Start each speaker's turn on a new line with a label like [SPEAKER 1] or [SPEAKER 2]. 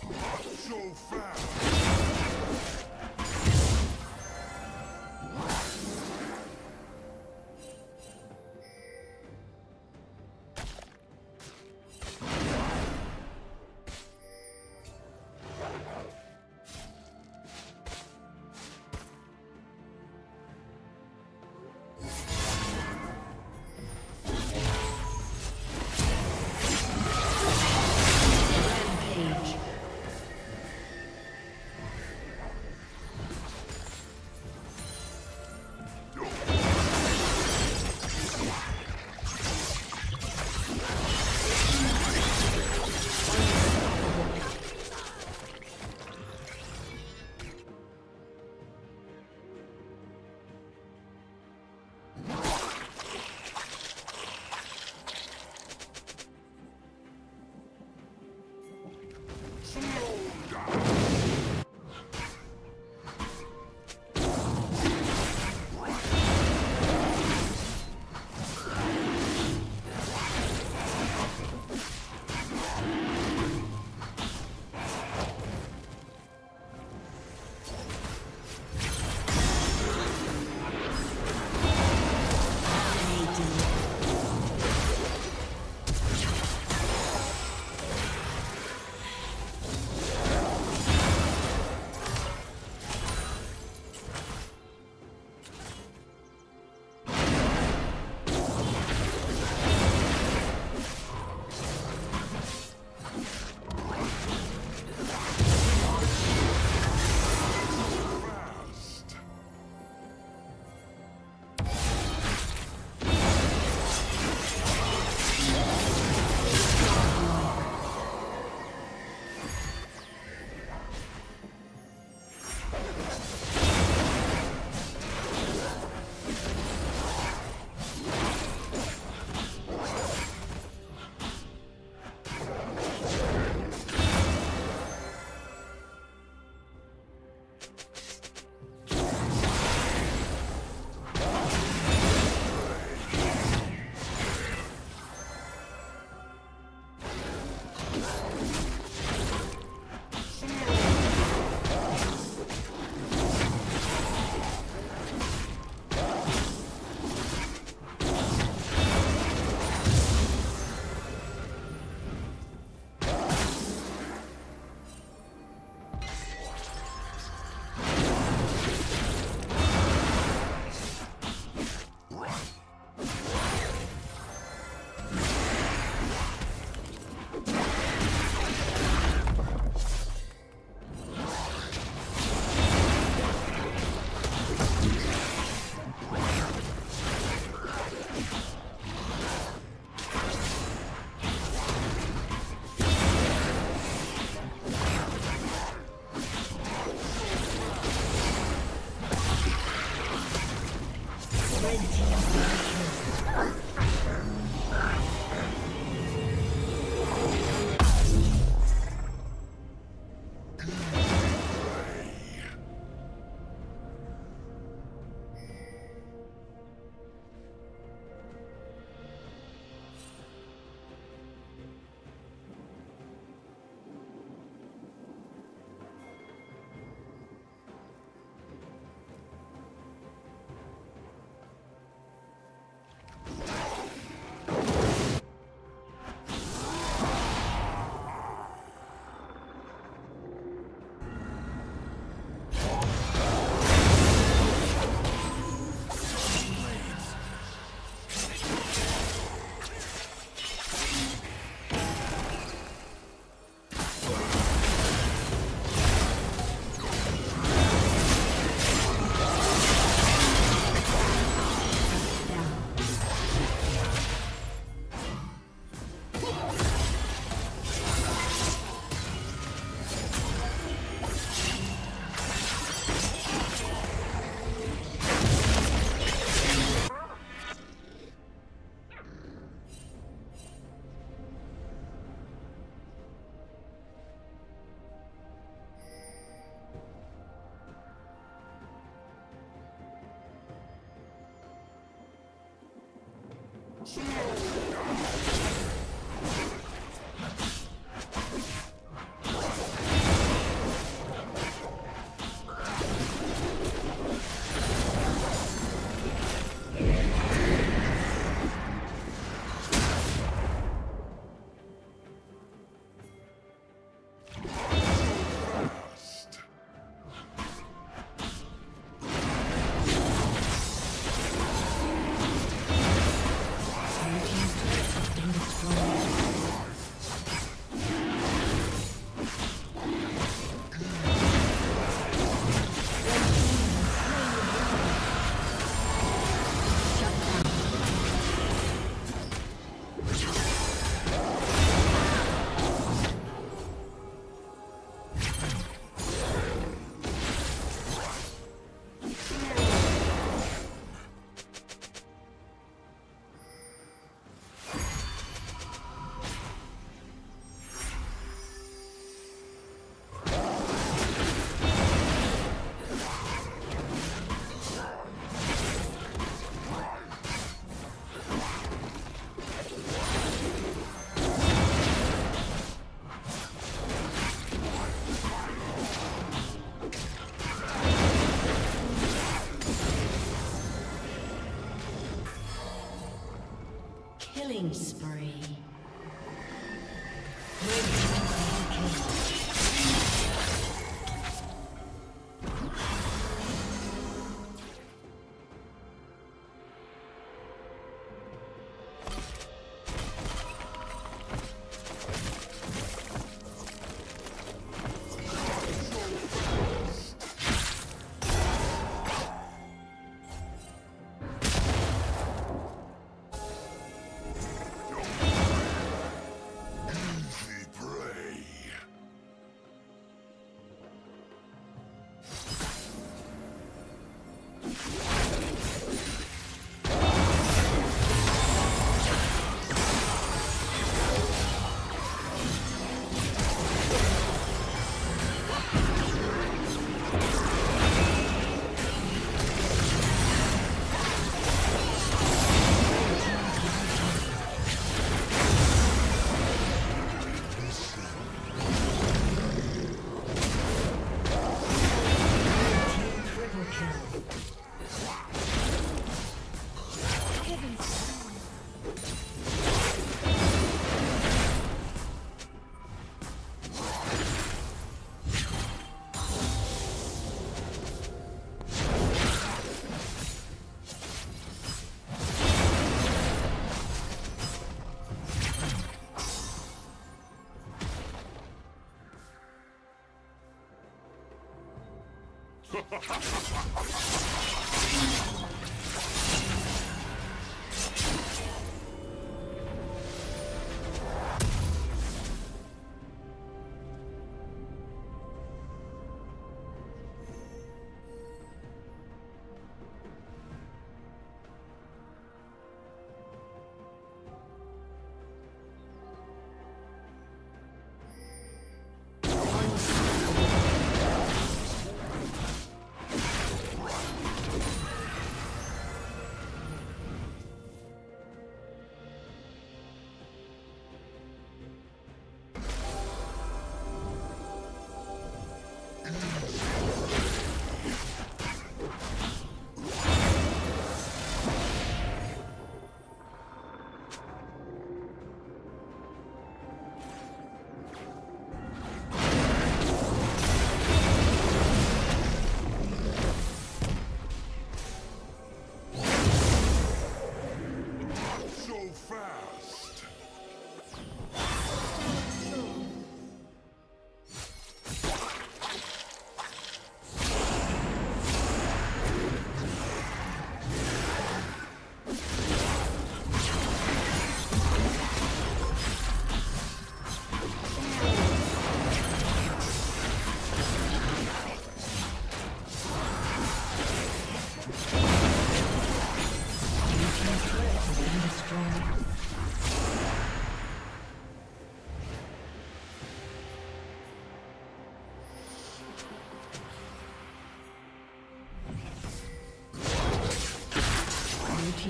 [SPEAKER 1] so fast. Killing spree.
[SPEAKER 2] Easy prey.
[SPEAKER 1] Triple kill.
[SPEAKER 2] So fast.
[SPEAKER 1] Blue